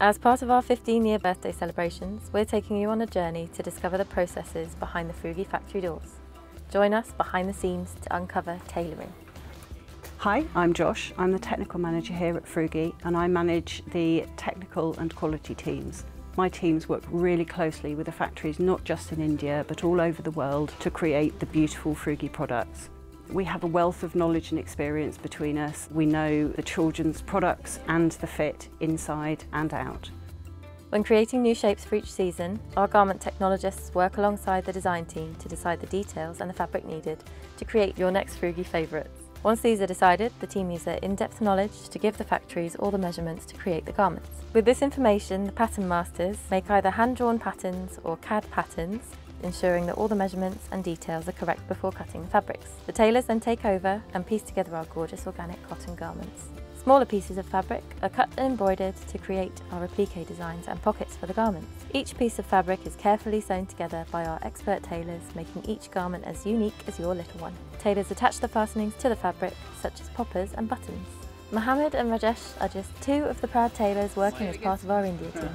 As part of our 15 year birthday celebrations, we're taking you on a journey to discover the processes behind the Frugi factory doors. Join us behind the scenes to uncover tailoring. Hi, I'm Josh. I'm the technical manager here at Frugi and I manage the technical and quality teams. My teams work really closely with the factories not just in India but all over the world to create the beautiful Frugi products. We have a wealth of knowledge and experience between us. We know the children's products and the fit inside and out. When creating new shapes for each season, our garment technologists work alongside the design team to decide the details and the fabric needed to create your next Frugi favourites. Once these are decided, the team use their in-depth knowledge to give the factories all the measurements to create the garments. With this information, the pattern masters make either hand-drawn patterns or CAD patterns ensuring that all the measurements and details are correct before cutting the fabrics. The tailors then take over and piece together our gorgeous organic cotton garments. Smaller pieces of fabric are cut and embroidered to create our applique designs and pockets for the garments. Each piece of fabric is carefully sewn together by our expert tailors, making each garment as unique as your little one. Tailors attach the fastenings to the fabric, such as poppers and buttons. Mohammed and Rajesh are just two of the proud tailors working as part of our India team.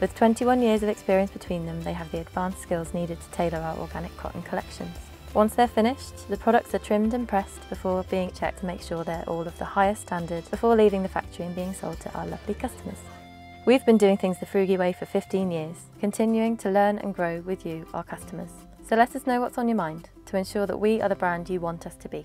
With 21 years of experience between them, they have the advanced skills needed to tailor our organic cotton collections. Once they're finished, the products are trimmed and pressed before being checked to make sure they're all of the highest standard before leaving the factory and being sold to our lovely customers. We've been doing things the Frugi way for 15 years, continuing to learn and grow with you, our customers. So let us know what's on your mind to ensure that we are the brand you want us to be.